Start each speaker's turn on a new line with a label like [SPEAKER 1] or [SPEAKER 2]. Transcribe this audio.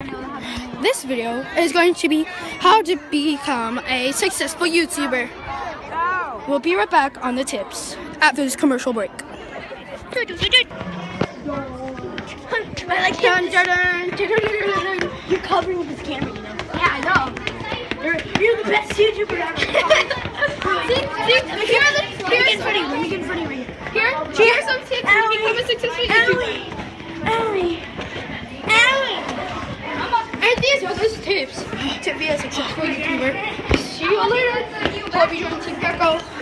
[SPEAKER 1] This video is going to be how to become a successful YouTuber. We'll be right back on the tips after this commercial break.
[SPEAKER 2] You're covering this camera, you know.
[SPEAKER 1] Yeah, I know.
[SPEAKER 2] You're, you're the best YouTuber ever.
[SPEAKER 1] See, see, here are the,
[SPEAKER 2] Let me get in
[SPEAKER 1] here's,
[SPEAKER 2] front of you. Let me get in front of you.
[SPEAKER 1] here, here's some tips to become a successful YouTuber.
[SPEAKER 2] Ellie. Ellie.
[SPEAKER 1] And these are those tips to be a successful YouTuber. See you later. Hope you join Team Gecko.